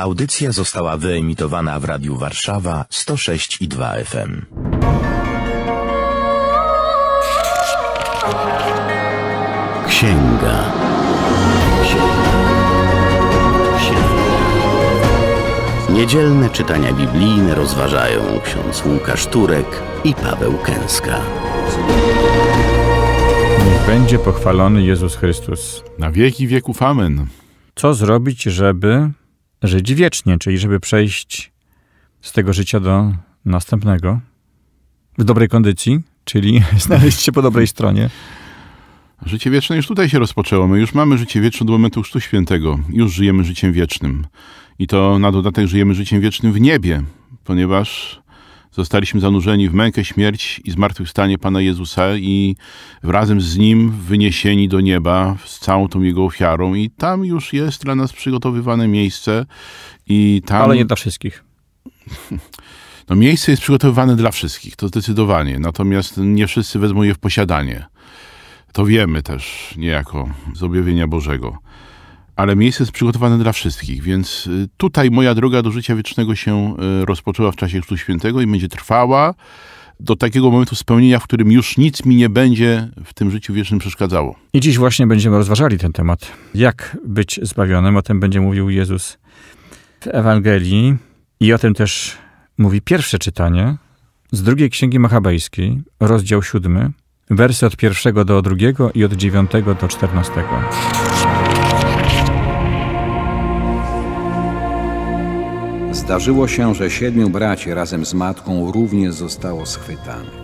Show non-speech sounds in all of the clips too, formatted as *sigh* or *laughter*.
Audycja została wyemitowana w Radiu Warszawa 106 i 2 FM. Księga. Księga. Księga. Niedzielne czytania biblijne rozważają ksiądz Łukasz Turek i Paweł Kęska. Niech będzie pochwalony Jezus Chrystus. Na wieki wieków amen. Co zrobić, żeby żyć wiecznie, czyli żeby przejść z tego życia do następnego w dobrej kondycji, czyli *laughs* znaleźć się po dobrej stronie. Życie wieczne już tutaj się rozpoczęło. My już mamy życie wieczne do momentu Chrztu Świętego. Już żyjemy życiem wiecznym. I to na dodatek żyjemy życiem wiecznym w niebie, ponieważ zostaliśmy zanurzeni w mękę, śmierć i zmartwychwstanie Pana Jezusa i razem z Nim wyniesieni do nieba z całą tą Jego ofiarą i tam już jest dla nas przygotowywane miejsce i tam... Ale nie dla wszystkich. *laughs* No miejsce jest przygotowywane dla wszystkich, to zdecydowanie, natomiast nie wszyscy wezmą je w posiadanie. To wiemy też niejako z objawienia Bożego. Ale miejsce jest przygotowane dla wszystkich, więc y, tutaj moja droga do życia wiecznego się y, rozpoczęła w czasie Chrztu Świętego i będzie trwała do takiego momentu spełnienia, w którym już nic mi nie będzie w tym życiu wiecznym przeszkadzało. I dziś właśnie będziemy rozważali ten temat. Jak być zbawionym? O tym będzie mówił Jezus w Ewangelii. I o tym też mówi pierwsze czytanie z drugiej księgi Machabejskiej, rozdział siódmy, wersy od pierwszego do drugiego i od dziewiątego do czternastego. Zdarzyło się, że siedmiu braci razem z matką równie zostało schwytanych.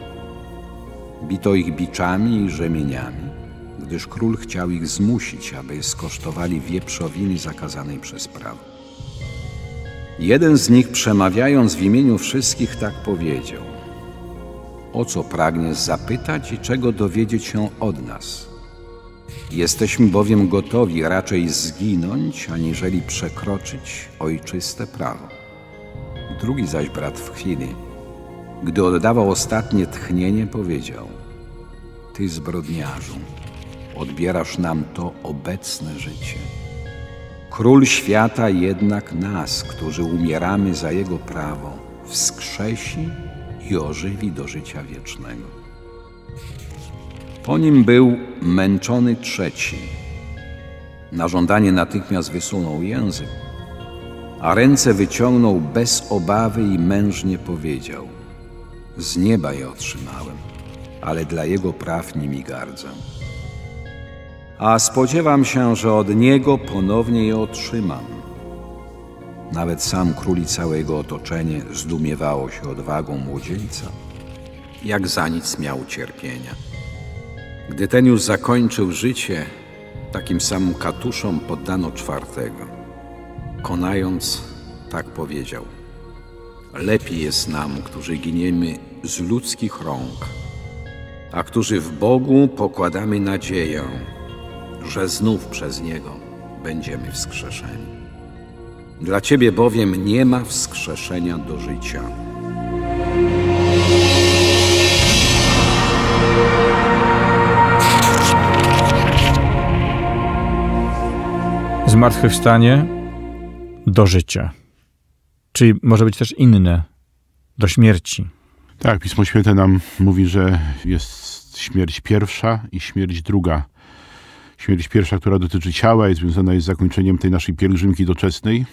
Bito ich biczami i rzemieniami, gdyż król chciał ich zmusić, aby skosztowali wieprzowiny zakazanej przez prawo. Jeden z nich, przemawiając w imieniu wszystkich, tak powiedział: O co pragniesz zapytać i czego dowiedzieć się od nas? Jesteśmy bowiem gotowi raczej zginąć, aniżeli przekroczyć ojczyste prawo. Drugi zaś brat w chwili, gdy oddawał ostatnie tchnienie, powiedział: Ty, zbrodniarzu, odbierasz nam to obecne życie. Król świata jednak nas, którzy umieramy za jego prawo, wskrzesi i ożywi do życia wiecznego. Po nim był męczony trzeci. Na żądanie natychmiast wysunął język, a ręce wyciągnął bez obawy i mężnie powiedział: Z nieba je otrzymałem, ale dla jego praw nimi gardzę. A spodziewam się, że od niego ponownie je otrzymam. Nawet sam król i całe jego otoczenie zdumiewało się odwagą młodzieńca, jak za nic miał cierpienia. Gdy ten już zakończył życie, takim samym katuszom poddano czwartego. Konając, tak powiedział: Lepiej jest nam, którzy giniemy z ludzkich rąk, a którzy w Bogu pokładamy nadzieję, że znów przez Niego będziemy wskrzeszeni. Dla Ciebie bowiem nie ma wskrzeszenia do życia. Zmartwychwstanie do życia. Czyli może być też inne, do śmierci. Tak, Pismo Święte nam mówi, że jest śmierć pierwsza i śmierć druga. Śmierć pierwsza, która dotyczy ciała, jest związana jest z zakończeniem tej naszej pielgrzymki doczesnej.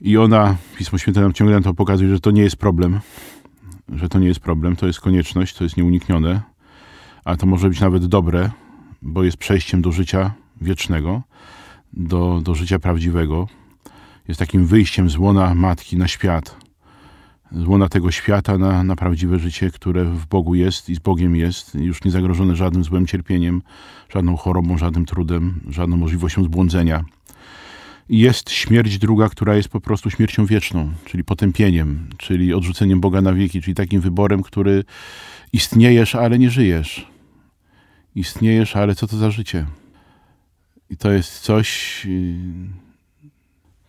I ona, Pismo Święte nam ciągle nam to pokazuje, że to nie jest problem. Że to nie jest problem, to jest konieczność, to jest nieuniknione. A to może być nawet dobre, bo jest przejściem do życia wiecznego, do, do życia prawdziwego. Jest takim wyjściem z łona matki na świat. Z łona tego świata na, na prawdziwe życie, które w Bogu jest i z Bogiem jest, już nie zagrożone żadnym złym cierpieniem, żadną chorobą, żadnym trudem, żadną możliwością zbłądzenia. Jest śmierć druga, która jest po prostu śmiercią wieczną, czyli potępieniem, czyli odrzuceniem Boga na wieki, czyli takim wyborem, który istniejesz, ale nie żyjesz. Istniejesz, ale co to za życie? I to jest coś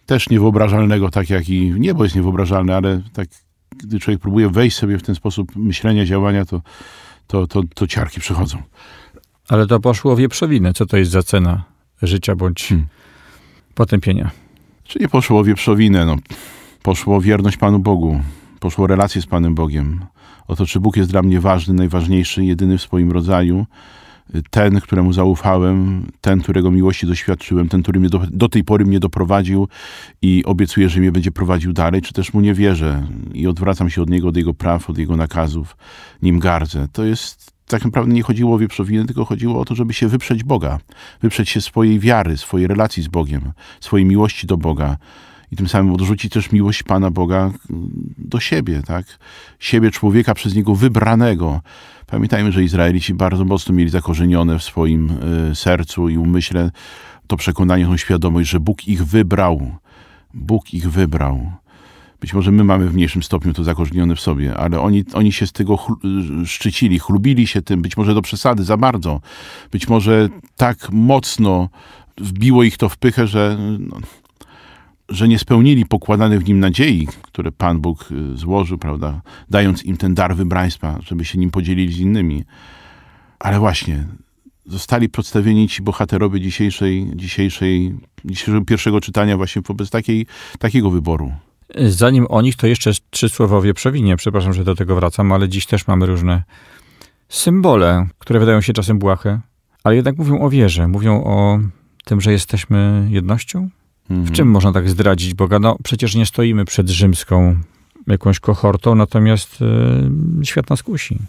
też niewyobrażalnego, tak jak i niebo jest niewyobrażalne, ale tak, gdy człowiek próbuje wejść sobie w ten sposób myślenia, działania, to, to, to, to ciarki przychodzą. Ale to poszło wieprzowinę. Co to jest za cena życia bądź Hmm. potępienia? Czy nie poszło o wieprzowinę, no, poszło wierność Panu Bogu, poszło o relację z Panem Bogiem, o to, czy Bóg jest dla mnie ważny, najważniejszy, jedyny w swoim rodzaju, ten, któremu zaufałem, ten, którego miłości doświadczyłem, ten, który mnie do, do, tej pory mnie doprowadził i obiecuje, że mnie będzie prowadził dalej, czy też mu nie wierzę i odwracam się od niego, od jego praw, od jego nakazów, nim gardzę. To jest tak naprawdę nie chodziło o wieprzowinę, tylko chodziło o to, żeby się wyprzeć Boga, wyprzeć się swojej wiary, swojej relacji z Bogiem, swojej miłości do Boga i tym samym odrzucić też miłość Pana Boga do siebie, tak? Siebie człowieka przez Niego wybranego. Pamiętajmy, że Izraelici bardzo mocno mieli zakorzenione w swoim y, sercu i umyśle to przekonanie, tą świadomość, że Bóg ich wybrał. Bóg ich wybrał. Być może my mamy w mniejszym stopniu to zakorzenione w sobie, ale oni, oni się z tego chl- szczycili, chlubili się tym, być może do przesady, za bardzo. Być może tak mocno wbiło ich to w pychę, że, no, że nie spełnili pokładanych w nim nadziei, które Pan Bóg złożył, prawda, dając im ten dar wybraństwa, żeby się nim podzielili z innymi. Ale właśnie, zostali przedstawieni ci bohaterowie dzisiejszej, dzisiejszej, dzisiejszego pierwszego czytania właśnie wobec takiej, takiego wyboru. Zanim o nich, to jeszcze trzy słowa o wieprzowinie. Przepraszam, że do tego wracam, ale dziś też mamy różne symbole, które wydają się czasem błahe, ale jednak mówią o wierze, mówią o tym, że jesteśmy jednością. W czym można tak zdradzić Boga? No przecież nie stoimy przed rzymską jakąś kohortą, natomiast yy, świat nas kusi.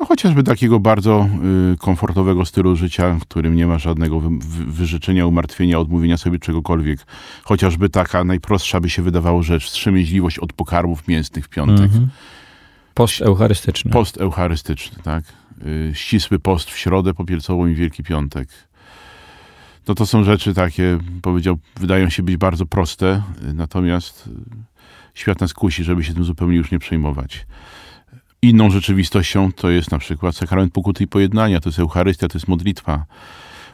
No, chociażby takiego bardzo y, komfortowego stylu życia, w którym nie ma żadnego wy, wyrzeczenia, umartwienia, odmówienia sobie czegokolwiek. Chociażby taka najprostsza by się wydawało rzecz, wstrzemięźliwość od pokarmów mięsnych w piątek. Mhm. Post eucharystyczny. Post eucharystyczny, tak. Y, ścisły post w środę popielcową i Wielki Piątek. No to są rzeczy takie, powiedział, wydają się być bardzo proste, natomiast y, świat nas kusi, żeby się tym zupełnie już nie przejmować. Inną rzeczywistością to jest na przykład sakrament pokuty i pojednania, to jest Eucharystia, to jest modlitwa.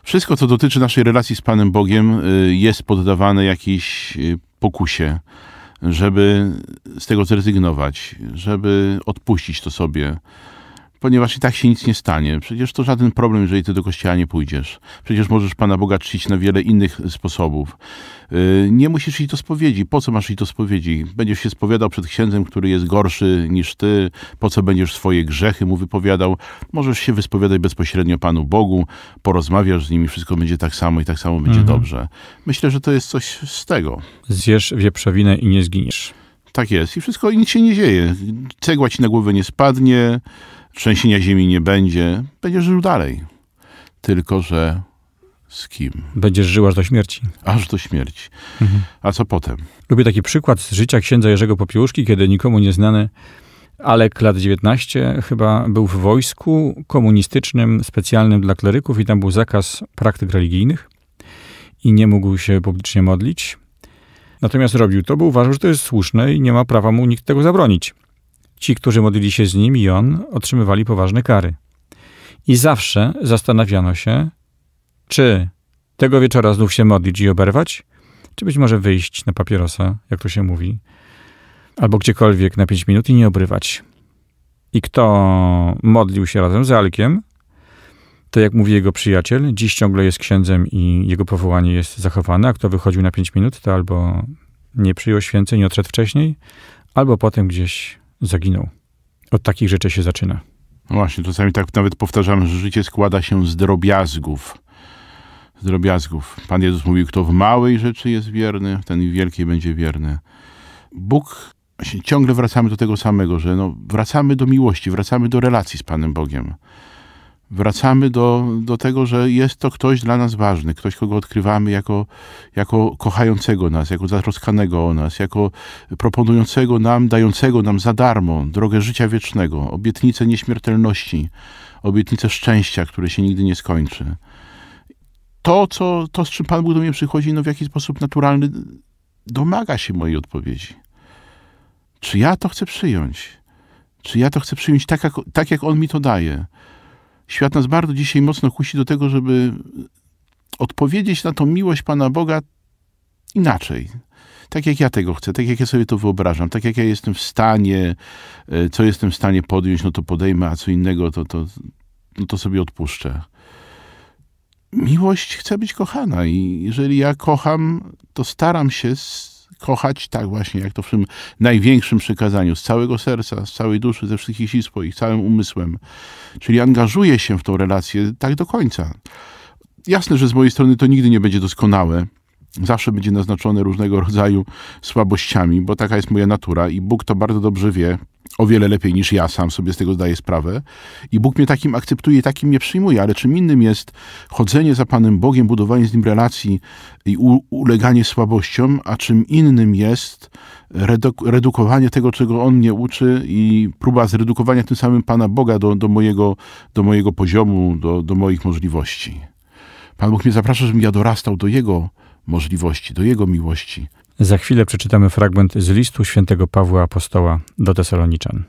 Wszystko, co dotyczy naszej relacji z Panem Bogiem, jest poddawane jakiejś pokusie, żeby z tego zrezygnować, żeby odpuścić to sobie, ponieważ i tak się nic nie stanie. Przecież to żaden problem, jeżeli ty do kościoła nie pójdziesz. Przecież możesz Pana Boga czcić na wiele innych sposobów. Nie musisz iść do spowiedzi. Po co masz iść do spowiedzi? Będziesz się spowiadał przed księdzem, który jest gorszy niż ty. Po co będziesz swoje grzechy mu wypowiadał? Możesz się wyspowiadać bezpośrednio Panu Bogu, porozmawiasz z nim i wszystko będzie tak samo i tak samo będzie mhm. dobrze. Myślę, że to jest coś z tego. Zjesz wieprzowinę i nie zginiesz. Tak jest. I wszystko, i nic się nie dzieje. Cegła ci na głowę nie spadnie, trzęsienia ziemi nie będzie, będziesz żył dalej. Tylko, że z kim? Będziesz żył aż do śmierci. Aż do śmierci. Mhm. A co potem? Lubię taki przykład z życia księdza Jerzego Popiełuszki, kiedy nikomu nieznany Alek lat 19 chyba był w wojsku komunistycznym, specjalnym dla kleryków i tam był zakaz praktyk religijnych i nie mógł się publicznie modlić. Natomiast robił to, bo uważał, że to jest słuszne i nie ma prawa mu nikt tego zabronić. Ci, którzy modlili się z nim i on, otrzymywali poważne kary. I zawsze zastanawiano się, czy tego wieczora znów się modlić i oberwać, czy być może wyjść na papierosa, jak to się mówi, albo gdziekolwiek na pięć minut i nie obrywać. I kto modlił się razem z Alkiem, to jak mówi jego przyjaciel, dziś ciągle jest księdzem i jego powołanie jest zachowane, a kto wychodził na pięć minut, to albo nie przyjął święceń, nie odszedł wcześniej, albo potem gdzieś zaginął. Od takich rzeczy się zaczyna. No właśnie, czasami tak nawet powtarzamy, że życie składa się z drobiazgów. Z drobiazgów. Pan Jezus mówił, kto w małej rzeczy jest wierny, ten w wielkiej będzie wierny. Bóg, ciągle wracamy do tego samego, że no, wracamy do miłości, wracamy do relacji z Panem Bogiem wracamy do, do tego, że jest to ktoś dla nas ważny, ktoś, kogo odkrywamy jako, jako kochającego nas, jako zatroskanego o nas, jako proponującego nam, dającego nam za darmo drogę życia wiecznego, obietnicę nieśmiertelności, obietnicę szczęścia, które się nigdy nie skończy. To, co, to z czym Pan Bóg do mnie przychodzi, no w jakiś sposób naturalny domaga się mojej odpowiedzi. Czy ja to chcę przyjąć? Czy ja to chcę przyjąć tak, jak, tak, jak On mi to daje? Świat nas bardzo dzisiaj mocno kusi do tego, żeby odpowiedzieć na tą miłość Pana Boga inaczej. Tak jak ja tego chcę, tak jak ja sobie to wyobrażam, tak jak ja jestem w stanie, e, co jestem w stanie podjąć, no to podejmę, a co innego to, to, no to sobie odpuszczę. miłość chce być kochana i jeżeli ja kocham, to staram się kochać tak właśnie, jak to w tym największym przykazaniu, z całego serca, z całej duszy, ze wszystkich sił swoich, całym umysłem. Czyli angażuję się w tą relację tak do końca. Jasne, że z mojej strony to nigdy nie będzie doskonałe, zawsze będzie naznaczone różnego rodzaju słabościami, bo taka jest moja natura i Bóg to bardzo dobrze wie, o wiele lepiej niż ja sam sobie z tego zdaję sprawę. I Bóg mnie takim akceptuje takim mnie przyjmuje, ale czym innym jest chodzenie za Panem Bogiem, budowanie z Nim relacji i uleganie słabościom, a czym innym jest redukowanie tego, czego On mnie uczy i próba zredukowania tym samym Pana Boga do, do, mojego, do mojego poziomu, do, do moich możliwości. Pan Bóg mnie zaprasza, żebym ja dorastał do Jego możliwości, do Jego miłości. Za chwilę przeczytamy fragment z listu świętego Pawła Apostoła do Tesaloniczan.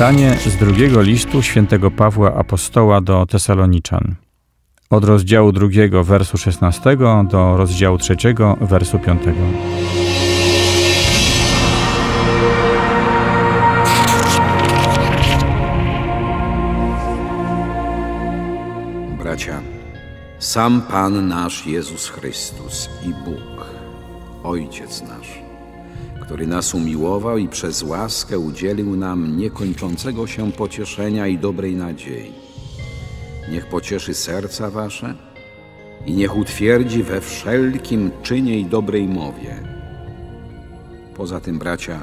Czytanie z drugiego listu świętego Pawła Apostoła do Tesaloniczan. Od rozdziału drugiego, wersu 16 do rozdziału trzeciego, wersu 5. Bracia, sam Pan nasz Jezus Chrystus i Bóg, Ojciec nasz, który nas umiłował i przez łaskę udzielił nam niekończącego się pocieszenia i dobrej nadziei. Niech pocieszy serca wasze i niech utwierdzi we wszelkim czynie i dobrej mowie. Poza tym, bracia,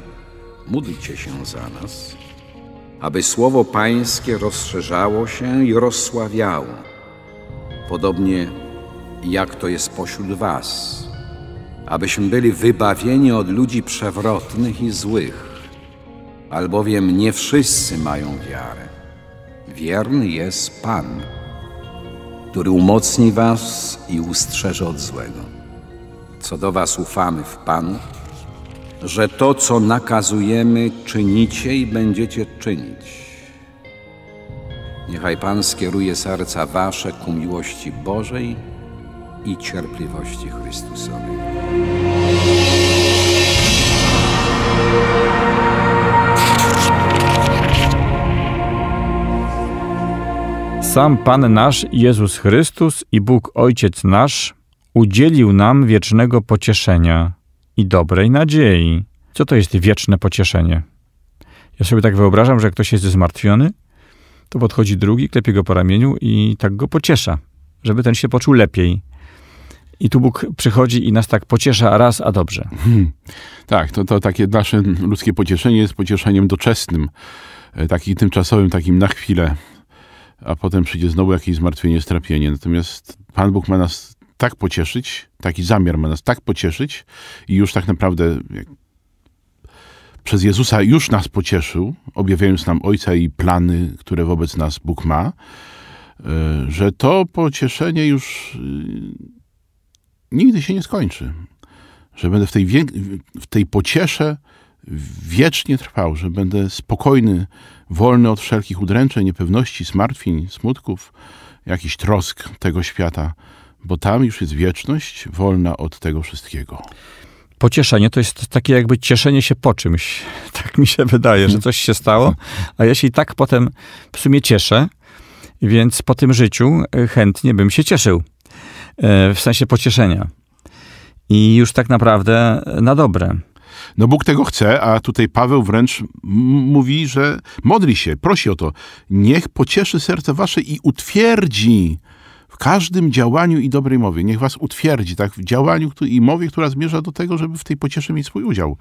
módlcie się za nas, aby słowo Pańskie rozszerzało się i rozsławiało, podobnie jak to jest pośród Was abyśmy byli wybawieni od ludzi przewrotnych i złych, albowiem nie wszyscy mają wiarę. Wierny jest Pan, który umocni was i ustrzeże od złego. Co do was ufamy w Panu, że to, co nakazujemy, czynicie i będziecie czynić. Niechaj Pan skieruje serca wasze ku miłości Bożej i cierpliwości Chrystusowej. Sam Pan nasz Jezus Chrystus i Bóg Ojciec nasz udzielił nam wiecznego pocieszenia i dobrej nadziei. Co to jest wieczne pocieszenie? Ja sobie tak wyobrażam, że jak ktoś jest zmartwiony, to podchodzi drugi, klepie go po ramieniu i tak go pociesza, żeby ten się poczuł lepiej. I tu Bóg przychodzi i nas tak pociesza raz, a dobrze. Hmm. Tak, to, to takie nasze ludzkie pocieszenie jest pocieszeniem doczesnym, e, takim tymczasowym, takim na chwilę, a potem przyjdzie znowu jakieś zmartwienie, strapienie. Natomiast Pan Bóg ma nas tak pocieszyć, taki zamiar ma nas tak pocieszyć i już tak naprawdę przez Jezusa już nas pocieszył, objawiając nam Ojca i plany, które wobec nas Bóg ma, e, że to pocieszenie już nigdy się nie skończy. Że będę w tej, w tej pociesze wiecznie trwał, że będę spokojny, wolny od wszelkich udręczeń, niepewności, zmartwień, smutków, jakichś trosk tego świata, bo tam już jest wieczność wolna od tego wszystkiego. Pocieszenie to jest takie jakby cieszenie się po czymś. *laughs* Tak mi się wydaje, że coś się stało, a ja się i tak potem w sumie cieszę, więc po tym życiu chętnie bym się cieszył. E, w sensie pocieszenia. I już tak naprawdę na dobre. No Bóg tego chce, a tutaj Paweł wręcz mówi, że modli się, prosi o to. Niech pocieszy serce wasze i utwierdzi w każdym działaniu i dobrej mowie. Niech was utwierdzi, tak, w działaniu i mowie, która zmierza do tego, żeby w tej pociesze mieć swój udział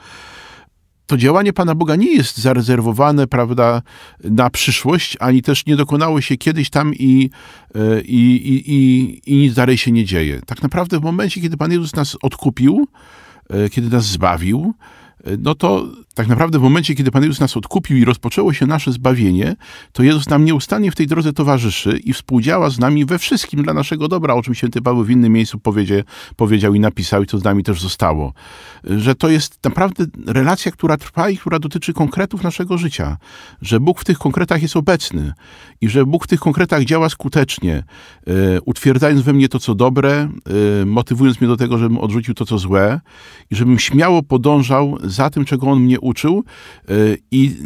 to działanie Pana Boga nie jest zarezerwowane, prawda, na przyszłość, ani też nie dokonało się kiedyś tam i, e, i, i, i, i nic dalej się nie dzieje. Tak naprawdę w momencie, kiedy Pan Jezus nas odkupił, e, kiedy nas zbawił, no to tak naprawdę w momencie, kiedy Pan Jezus nas odkupił i rozpoczęło się nasze zbawienie, to Jezus nam nieustannie w tej drodze towarzyszy i współdziała z nami we wszystkim dla naszego dobra, o czym święty Paweł w innym miejscu powiedzie, powiedział i napisał i co z nami też zostało. Że to jest naprawdę relacja, która trwa i która dotyczy konkretów naszego życia. Że Bóg w tych konkretach jest obecny i że Bóg w tych konkretach działa skutecznie, e, utwierdzając we mnie to, co dobre, e, motywując mnie do tego, żebym odrzucił to, co złe i żebym śmiało podążał za tym, czego On mnie uczył e, i,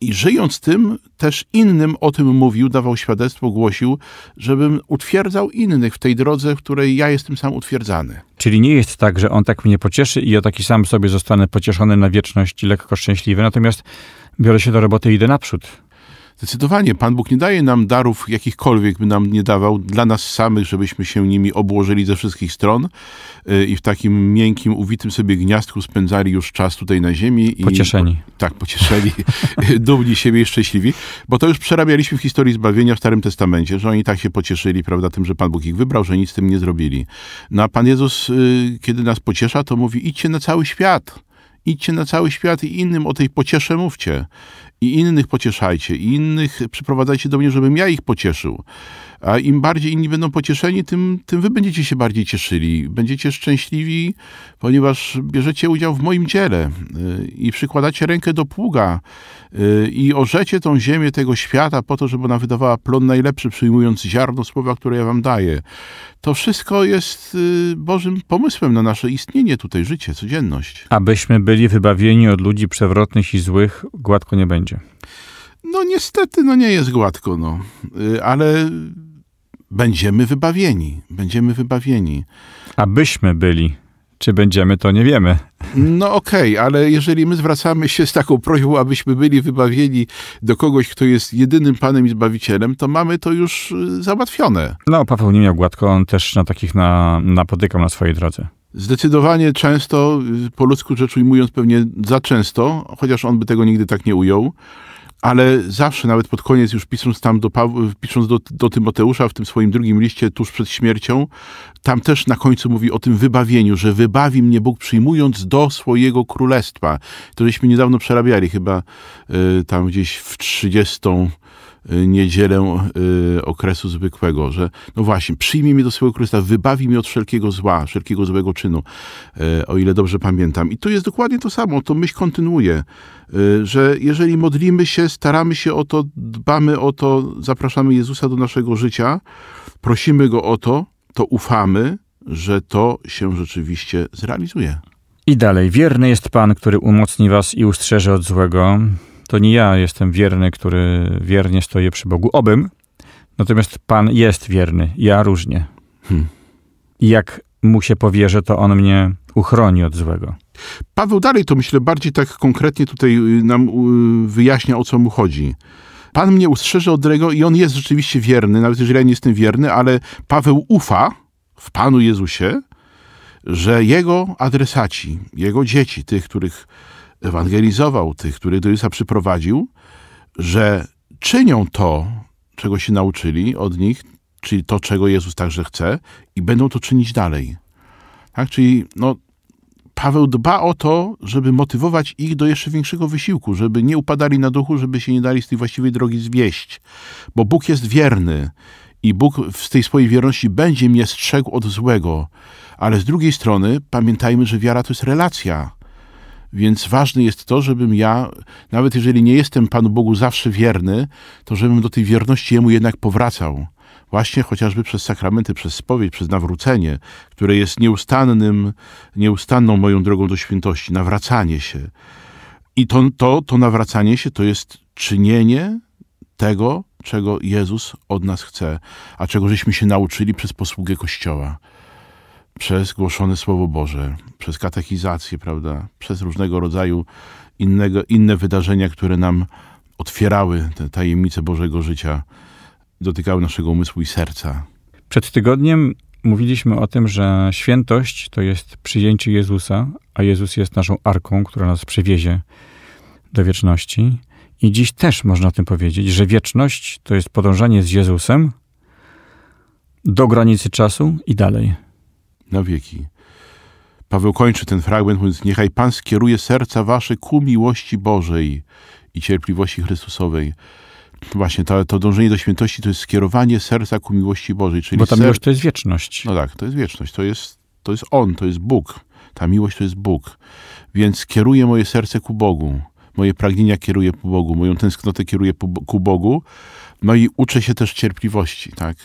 i żyjąc tym, też innym o tym mówił, dawał świadectwo, głosił, żebym utwierdzał innych w tej drodze, w której ja jestem sam utwierdzany. Czyli nie jest tak, że on tak mnie pocieszy i ja taki sam sobie zostanę pocieszony na wieczność lekko szczęśliwy, natomiast biorę się do roboty i idę naprzód. Zdecydowanie, Pan Bóg nie daje nam darów jakichkolwiek, by nam nie dawał dla nas samych, żebyśmy się nimi obłożyli ze wszystkich stron y, i w takim miękkim, uwitym sobie gniazdku spędzali już czas tutaj na ziemi. Pocieszeni. I, tak, pocieszeni, *laughs* dumni siebie i szczęśliwi, bo to już przerabialiśmy w historii zbawienia w Starym Testamencie, że oni tak się pocieszyli, prawda, tym, że Pan Bóg ich wybrał, że nic z tym nie zrobili. No a Pan Jezus, y, kiedy nas pociesza, to mówi, idźcie na cały świat idźcie na cały świat i innym o tej pociesze mówcie i innych pocieszajcie, i innych przyprowadzajcie do mnie, żebym ja ich pocieszył. A im bardziej inni będą pocieszeni, tym, tym wy będziecie się bardziej cieszyli. Będziecie szczęśliwi, ponieważ bierzecie udział w moim dziele y, i przykładacie rękę do pługa y, i orzecie tą ziemię tego świata po to, żeby ona wydawała plon najlepszy, przyjmując ziarno słowa, które ja wam daję. To wszystko jest y, Bożym pomysłem na nasze istnienie tutaj, życie, codzienność. Abyśmy byli wybawieni od ludzi przewrotnych i złych, gładko nie będzie. No niestety, no nie jest gładko, no. Ale będziemy wybawieni. Będziemy wybawieni. Abyśmy byli. Czy będziemy, to nie wiemy. No okej, okay, ale jeżeli my zwracamy się z taką prośbą, abyśmy byli wybawieni do kogoś, kto jest jedynym Panem i Zbawicielem, to mamy to już y, załatwione. No, Paweł nie miał gładko, on też na takich na, napotykał na swojej drodze. Zdecydowanie często, y, po ludzku rzecz ujmując pewnie za często, chociaż on by tego nigdy tak nie ujął, ale zawsze, nawet pod koniec, już pisząc tam do, pisząc do, do Tymoteusza w tym swoim drugim liście tuż przed śmiercią, tam też na końcu mówi o tym wybawieniu, że wybawi mnie Bóg przyjmując do swojego królestwa. To żeśmy niedawno przerabiali, chyba y, tam gdzieś w 30 Y, niedzielę y, okresu zwykłego, że no właśnie, przyjmie mnie do swojego królestwa, wybawi mnie od wszelkiego zła, wszelkiego złego czynu, y, o ile dobrze pamiętam. I to jest dokładnie to samo, to myśl kontynuuje, że jeżeli modlimy się, staramy się o to, dbamy o to, zapraszamy Jezusa do naszego życia, prosimy Go o to, to ufamy, że to się rzeczywiście zrealizuje. I dalej, wierny jest Pan, który umocni was i ustrzeże od złego to nie ja jestem wierny, który wiernie stoję przy Bogu. Obym. Natomiast Pan jest wierny. Ja różnie. Hmm. I jak mu się powierzę, to on mnie uchroni od złego. Paweł dalej to myślę bardziej tak konkretnie tutaj y, nam y, wyjaśnia, o co mu chodzi. Pan mnie ustrzeże od złego i on jest rzeczywiście wierny, nawet jeżeli ja nie jestem wierny, ale Paweł ufa w Panu Jezusie, że jego adresaci, jego dzieci, tych, których ewangelizował tych, których do Jezusa przyprowadził, że czynią to, czego się nauczyli od nich, czyli to, czego Jezus także chce, i będą to czynić dalej. Tak? Czyli no, Paweł dba o to, żeby motywować ich do jeszcze większego wysiłku, żeby nie upadali na duchu, żeby się nie dali z tej właściwej drogi zwieść. Bo Bóg jest wierny i Bóg z tej swojej wierności będzie mnie strzegł od złego. Ale z drugiej strony pamiętajmy, że wiara to jest relacja. Więc ważne jest to, żebym ja, nawet jeżeli nie jestem Panu Bogu zawsze wierny, to żebym do tej wierności Jemu jednak powracał. Właśnie chociażby przez sakramenty, przez spowiedź, przez nawrócenie, które jest nieustannym, nieustanną moją drogą do świętości, nawracanie się. I to, to, to nawracanie się to jest czynienie tego, czego Jezus od nas chce, a czego żeśmy się nauczyli przez posługę Kościoła przez głoszone Słowo Boże, przez katechizację, prawda, przez różnego rodzaju innego, inne wydarzenia, które nam otwierały te tajemnice Bożego życia, dotykały naszego umysłu i serca. Przed tygodniem mówiliśmy o tym, że świętość to jest przyjęcie Jezusa, a Jezus jest naszą arką, która nas przewiezie do wieczności. I dziś też można o tym powiedzieć, że wieczność to jest podążanie z Jezusem do granicy czasu i dalej na wieki. Paweł kończy ten fragment mówiąc, niechaj Pan skieruje serca wasze ku miłości Bożej i cierpliwości Chrystusowej. Właśnie to, to dążenie do świętości to jest skierowanie serca ku miłości Bożej. Czyli Bo ta ser- miłość to jest wieczność. No tak, to jest wieczność, to jest, to jest On, to jest Bóg. Ta miłość to jest Bóg. Więc kieruję moje serce ku Bogu. Moje pragnienia kieruję ku Bogu, moją tęsknotę kieruję ku Bogu. No i uczę się też cierpliwości, tak?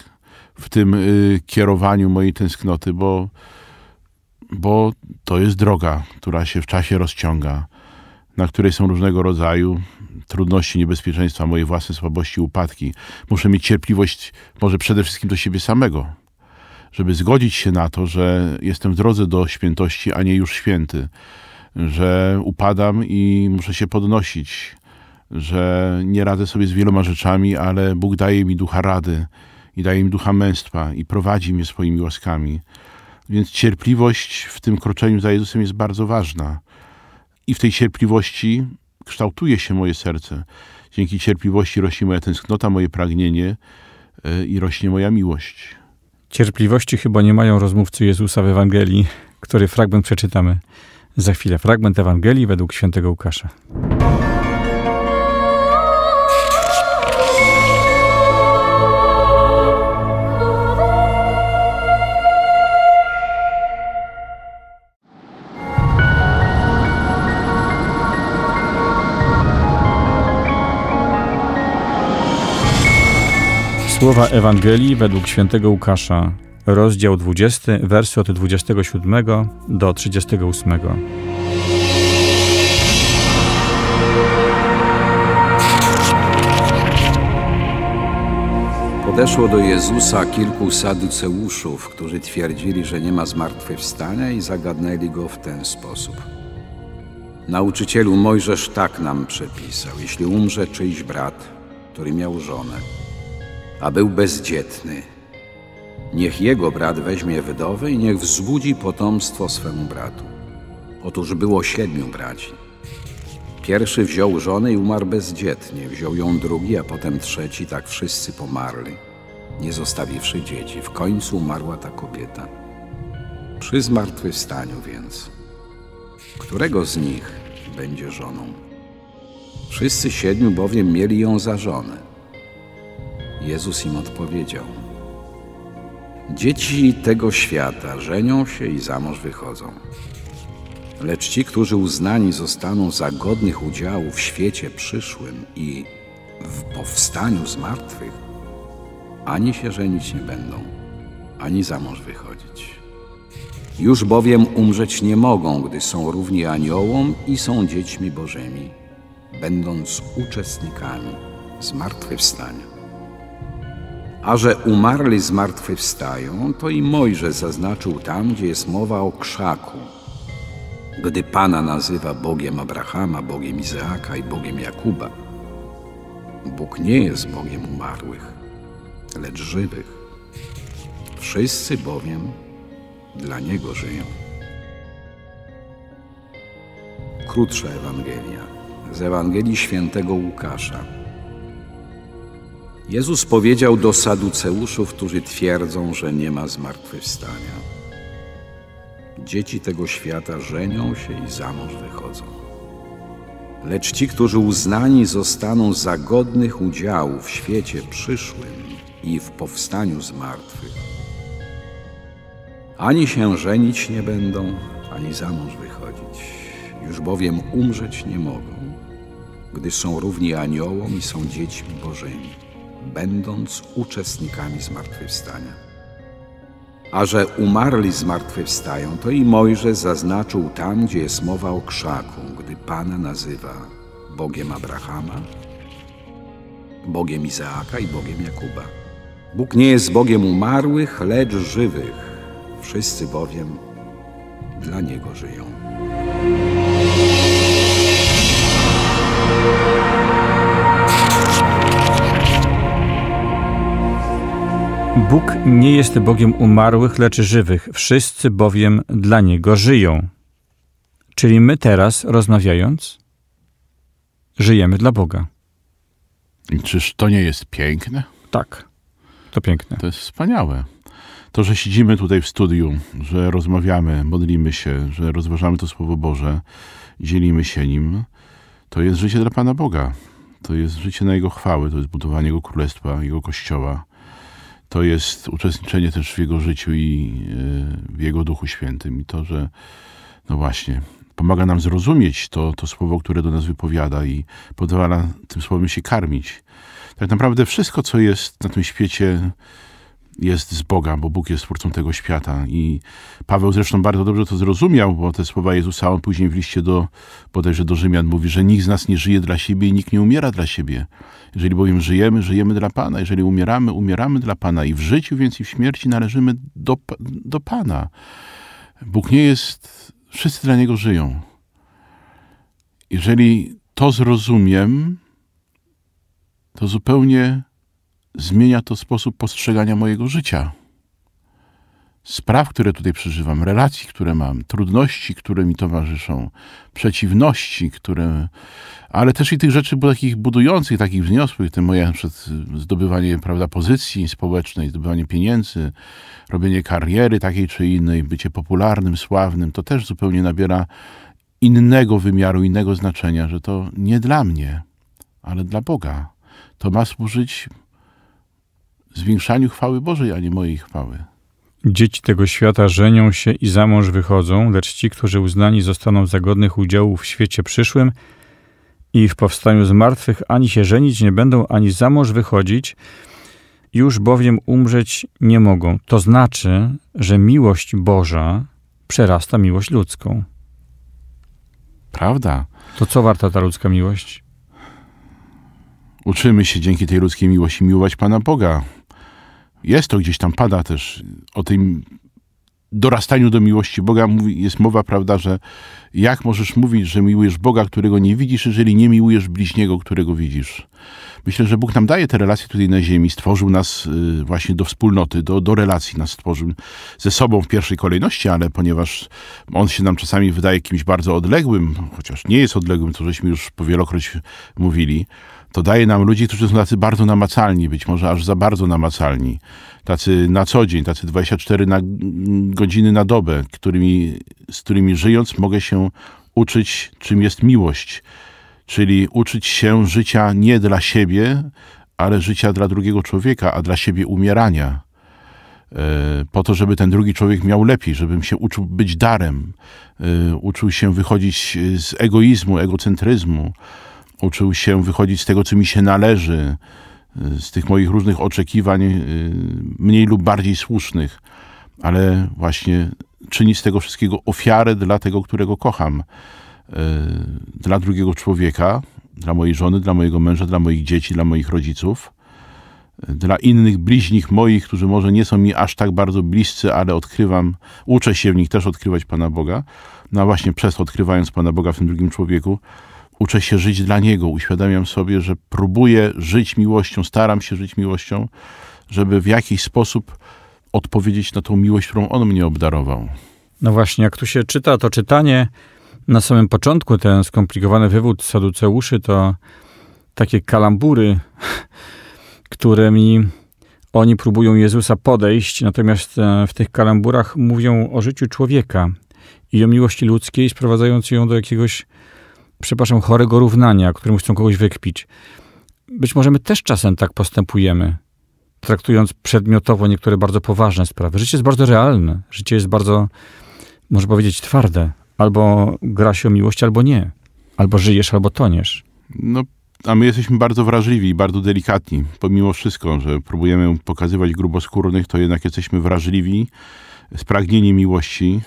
W tym y, kierowaniu mojej tęsknoty, bo, bo to jest droga, która się w czasie rozciąga, na której są różnego rodzaju trudności, niebezpieczeństwa, moje własne słabości, upadki. Muszę mieć cierpliwość może przede wszystkim do siebie samego, żeby zgodzić się na to, że jestem w drodze do świętości, a nie już święty, że upadam i muszę się podnosić, że nie radzę sobie z wieloma rzeczami, ale Bóg daje mi ducha rady i daje mi ducha męstwa i prowadzi mnie swoimi łaskami. Więc cierpliwość w tym kroczeniu za Jezusem jest bardzo ważna. I w tej cierpliwości kształtuje się moje serce. Dzięki cierpliwości rośnie moja tęsknota, moje pragnienie y, i rośnie moja miłość. Cierpliwości chyba nie mają rozmówcy Jezusa w Ewangelii, który fragment przeczytamy za chwilę. Fragment Ewangelii według świętego Łukasza. Słowa Ewangelii według świętego Łukasza, rozdział 20, wersy od 27 do 38. Podeszło do Jezusa kilku saduceuszów, którzy twierdzili, że nie ma zmartwychwstania i zagadnęli go w ten sposób. Nauczycielu Mojżesz tak nam przepisał, jeśli umrze czyjś brat, który miał żonę, a był bezdzietny, niech jego brat weźmie wdowę i niech wzbudzi potomstwo swemu bratu. Otóż było siedmiu braci. Pierwszy wziął żonę i umarł bezdzietnie, wziął ją drugi, a potem trzeci, tak wszyscy pomarli, nie zostawiwszy dzieci. W końcu umarła ta kobieta. Przy zmartwychwstaniu więc, którego z nich będzie żoną? Wszyscy siedmiu bowiem mieli ją za żonę. Jezus im odpowiedział: Dzieci tego świata żenią się i za mąż wychodzą. Lecz ci, którzy uznani zostaną za godnych udziału w świecie przyszłym i w powstaniu z martwych, ani się żenić nie będą, ani za mąż wychodzić. Już bowiem umrzeć nie mogą, gdy są równi aniołom i są dziećmi Bożymi, będąc uczestnikami zmartwychwstania. A że umarli zmartwychwstają, to i Mojżesz zaznaczył tam, gdzie jest mowa o krzaku, gdy Pana nazywa Bogiem Abrahama, Bogiem Izaaka i Bogiem Jakuba. Bóg nie jest Bogiem umarłych, lecz żywych. Wszyscy bowiem dla Niego żyją. Krótsza Ewangelia z Ewangelii świętego Łukasza. Jezus powiedział do saduceuszów, którzy twierdzą, że nie ma zmartwychwstania. Dzieci tego świata żenią się i za mąż wychodzą. Lecz ci, którzy uznani zostaną za godnych udziału w świecie przyszłym i w powstaniu z ani się żenić nie będą, ani za mąż wychodzić, już bowiem umrzeć nie mogą, gdy są równi aniołom i są dziećmi Bożymi, będąc uczestnikami zmartwychwstania. A że umarli zmartwychwstają, to i Mojżesz zaznaczył tam, gdzie jest mowa o krzaku, gdy Pana nazywa Bogiem Abrahama, Bogiem Izaaka i Bogiem Jakuba. Bóg nie jest Bogiem umarłych, lecz żywych. Wszyscy bowiem dla Niego żyją. Bóg nie jest Bogiem umarłych, lecz żywych. Wszyscy bowiem dla Niego żyją. Czyli my teraz, rozmawiając, żyjemy dla Boga. I czyż to nie jest piękne? Tak, to piękne. To jest wspaniałe. To, że siedzimy tutaj w studiu, że rozmawiamy, modlimy się, że rozważamy to Słowo Boże, dzielimy się nim, to jest życie dla Pana Boga. To jest życie na Jego chwałę, to jest budowanie Jego Królestwa, Jego Kościoła. To jest uczestniczenie też w Jego życiu i e, w Jego Duchu Świętym. I to, że no właśnie, pomaga nam zrozumieć to, to słowo, które do nas wypowiada i pozwala tym słowem się karmić. Tak naprawdę wszystko, co jest na tym świecie, jest z Boga, bo Bóg jest twórcą tego świata. I Paweł zresztą bardzo dobrze to zrozumiał, bo te słowa Jezusa on później w liście do, bodajże do Rzymian mówi, że nikt z nas nie żyje dla siebie i nikt nie umiera dla siebie. Jeżeli bowiem żyjemy, żyjemy dla Pana. Jeżeli umieramy, umieramy dla Pana. I w życiu, więc i w śmierci należymy do, do Pana. Bóg nie jest, wszyscy dla Niego żyją. Jeżeli to zrozumiem, to zupełnie zmienia to sposób postrzegania mojego życia. Spraw, które tutaj przeżywam, relacji, które mam, trudności, które mi towarzyszą, przeciwności, które. ale też i tych rzeczy takich budujących, takich wzniosłych, te moje przed zdobywanie prawda, pozycji społecznej, zdobywanie pieniędzy, robienie kariery takiej czy innej, bycie popularnym, sławnym, to też zupełnie nabiera innego wymiaru, innego znaczenia, że to nie dla mnie, ale dla Boga. To ma służyć zwiększaniu chwały Bożej, a nie mojej chwały. Dzieci tego świata żenią się i za mąż wychodzą, lecz ci, którzy uznani zostaną za godnych udziału w świecie przyszłym i w powstaniu z martwych, ani się żenić nie będą, ani za mąż wychodzić, już bowiem umrzeć nie mogą. To znaczy, że miłość Boża przerasta miłość ludzką. Prawda? To co warta ta ludzka miłość? Uczymy się dzięki tej ludzkiej miłości miłować Pana Boga. Jest to gdzieś tam pada też o tym dorastaniu do miłości Boga jest mowa, prawda, że jak możesz mówić, że miłujesz Boga, którego nie widzisz, jeżeli nie miłujesz bliźniego, którego widzisz. Myślę, że Bóg nam daje te relacje tutaj na ziemi, stworzył nas y, właśnie do wspólnoty, do, do relacji nas stworzył ze sobą w pierwszej kolejności, ale ponieważ On się nam czasami wydaje kimś bardzo odległym, chociaż nie jest odległym, to żeśmy już powielokroć mówili, to daje nam ludzi, którzy są tacy bardzo namacalni, być może aż za bardzo namacalni. Tacy na co dzień, tacy 24 na, godziny na dobę, którymi, z którymi żyjąc mogę się uczyć, czym jest miłość. Czyli uczyć się życia nie dla siebie, ale życia dla drugiego człowieka, a dla siebie umierania. E, po to, żeby ten drugi człowiek miał lepiej, żebym się uczył być darem, e, uczył się wychodzić z egoizmu, egocentryzmu, uczył się wychodzić z tego, co mi się należy, z tych moich różnych oczekiwań, y, mniej lub bardziej słusznych, ale właśnie czynić z tego wszystkiego ofiarę dla tego, którego kocham, y, dla drugiego człowieka, dla mojej żony, dla mojego męża, dla moich dzieci, dla moich rodziców, y, dla innych bliźnich moich, którzy może nie są mi aż tak bardzo bliscy, ale odkrywam, uczę się w nich też odkrywać Pana Boga. No właśnie przez odkrywając Pana Boga w tym drugim człowieku, uczę się żyć dla Niego. Uświadamiam sobie, że próbuję żyć miłością, staram się żyć miłością, żeby w jakiś sposób odpowiedzieć na tą miłość, którą On mnie obdarował. No właśnie, jak tu się czyta to czytanie, na samym początku ten skomplikowany wywód saduceuszy to takie kalambury, *laughs* którymi oni próbują Jezusa podejść, natomiast e, w tych kalamburach mówią o życiu człowieka i o miłości ludzkiej, sprowadzając ją do jakiegoś przepraszam, chorego równania, którym chcą kogoś wykpić. Być może my też czasem tak postępujemy, traktując przedmiotowo niektóre bardzo poważne sprawy. Życie jest bardzo realne, życie jest bardzo, można powiedzieć, twarde. Albo gra się o miłość, albo nie. Albo żyjesz, albo toniesz. No, a my jesteśmy bardzo wrażliwi bardzo delikatni. Pomimo wszystko, że próbujemy pokazywać gruboskórnych, to jednak jesteśmy wrażliwi, spragnieni miłości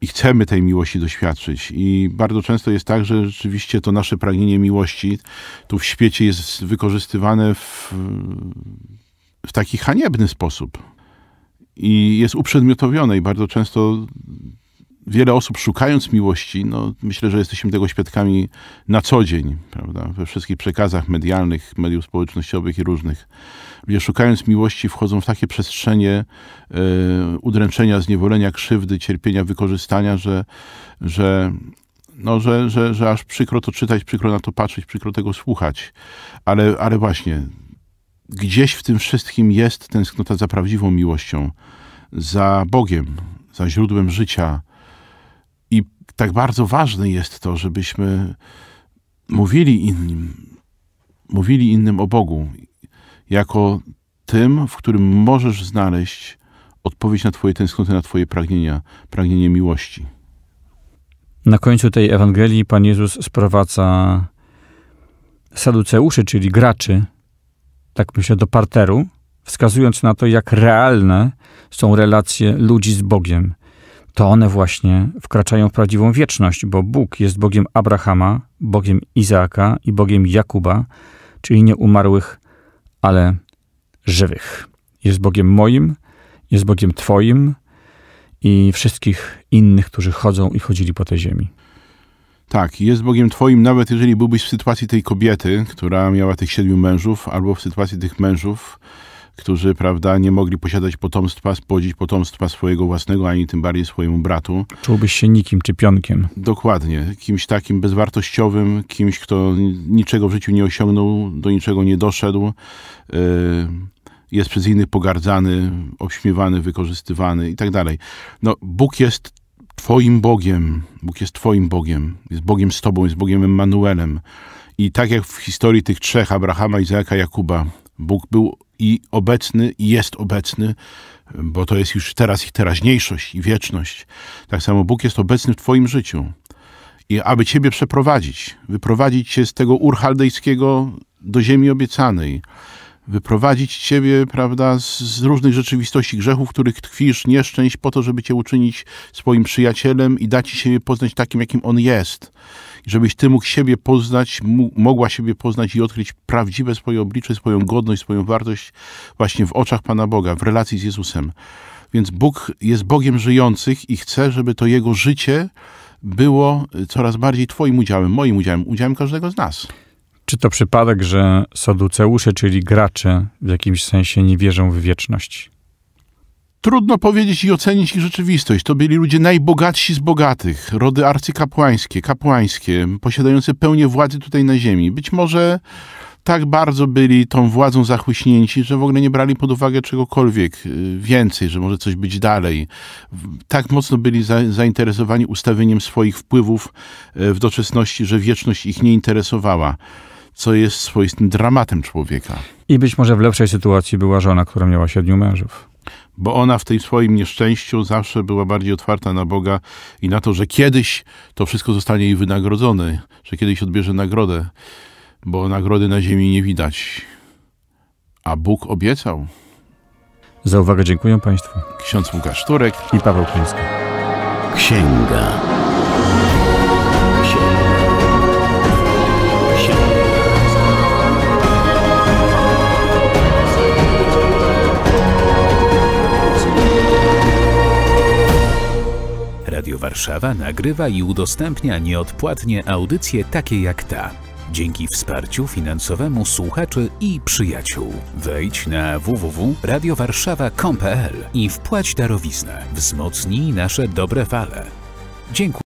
i chcemy tej miłości doświadczyć. I bardzo często jest tak, że rzeczywiście to nasze pragnienie miłości tu w świecie jest wykorzystywane w, w taki haniebny sposób. I jest uprzedmiotowione i bardzo często wiele osób szukając miłości, no myślę, że jesteśmy tego świadkami na co dzień, prawda, we wszystkich przekazach medialnych, mediów społecznościowych i różnych. Ludzie szukając miłości wchodzą w takie przestrzenie e, udręczenia, zniewolenia, krzywdy, cierpienia, wykorzystania, że, że no, że, że, że aż przykro to czytać, przykro na to patrzeć, przykro tego słuchać. Ale, ale właśnie, gdzieś w tym wszystkim jest tęsknota za prawdziwą miłością, za Bogiem, za źródłem życia. Tak bardzo ważne jest to, żebyśmy mówili innym, mówili innym o Bogu, jako tym, w którym możesz znaleźć odpowiedź na Twoje tęsknoty, na Twoje pragnienia, pragnienie miłości. Na końcu tej Ewangelii Pan Jezus sprowadza saduceuszy, czyli graczy, tak myślę, do parteru, wskazując na to, jak realne są relacje ludzi z Bogiem. To one właśnie wkraczają w prawdziwą wieczność, bo Bóg jest Bogiem Abrahama, Bogiem Izaaka i Bogiem Jakuba, czyli nie umarłych, ale żywych. Jest Bogiem moim, jest Bogiem Twoim i wszystkich innych, którzy chodzą i chodzili po tej ziemi. Tak, jest Bogiem Twoim, nawet jeżeli byłbyś w sytuacji tej kobiety, która miała tych siedmiu mężów, albo w sytuacji tych mężów, którzy, prawda, nie mogli posiadać potomstwa, spłodzić potomstwa swojego własnego, ani tym bardziej swojemu bratu. Czułbyś się nikim czy pionkiem. Dokładnie. Kimś takim bezwartościowym, kimś, kto niczego w życiu nie osiągnął, do niczego nie doszedł. Yy, jest przez innych pogardzany, obśmiewany, wykorzystywany i tak dalej. No, Bóg jest Twoim Bogiem. Bóg jest Twoim Bogiem. Jest Bogiem z Tobą, jest Bogiem Emmanuelem. I tak jak w historii tych trzech, Abrahama, Izaaka, Jakuba, Bóg był i obecny, i jest obecny, bo to jest już teraz ich teraźniejszość i wieczność. Tak samo Bóg jest obecny w Twoim życiu. I aby Ciebie przeprowadzić, wyprowadzić Cię z tego Ur Chaldejskiego do ziemi obiecanej, wyprowadzić Ciebie, prawda, z, z, różnych rzeczywistości grzechów, w których tkwisz, nieszczęść, po to, żeby Cię uczynić swoim przyjacielem i dać Ci siebie poznać takim, jakim On jest. Żebyś Ty mógł siebie poznać, mogła siebie poznać i odkryć prawdziwe swoje oblicze, swoją godność, swoją wartość właśnie w oczach Pana Boga, w relacji z Jezusem. Więc Bóg jest Bogiem żyjących i chce, żeby to Jego życie było coraz bardziej Twoim udziałem, moim udziałem, udziałem każdego z nas. Czy to przypadek, że saduceusze, czyli gracze, w jakimś sensie nie wierzą w wieczność? Trudno powiedzieć i ocenić ich rzeczywistość. To byli ludzie najbogatsi z bogatych, rody arcykapłańskie, kapłańskie, posiadające pełnię władzy tutaj na ziemi. Być może tak bardzo byli tą władzą zachłyśnięci, że w ogóle nie brali pod uwagę czegokolwiek y, więcej, że może coś być dalej. Tak mocno byli za, zainteresowani ustawieniem swoich wpływów y, w doczesności, że wieczność ich nie interesowała co jest swoistym dramatem człowieka. I być może w lepszej sytuacji była żona, która miała siedmiu mężów. Bo ona w tej swoim nieszczęściu zawsze była bardziej otwarta na Boga i na to, że kiedyś to wszystko zostanie jej wynagrodzone, że kiedyś odbierze nagrodę, bo nagrody na ziemi nie widać. A Bóg obiecał. Za uwagę dziękuję Państwu. Ksiądz Łukasz Turek i Paweł Kliński. Księga. Warszawa nagrywa i udostępnia nieodpłatnie audycje takie jak ta. Dzięki wsparciu finansowemu słuchaczy i przyjaciół. Wejdź na www.radiowarszawa.com.pl i wpłać darowiznę. Wzmocnij nasze dobre fale. Dziękuję.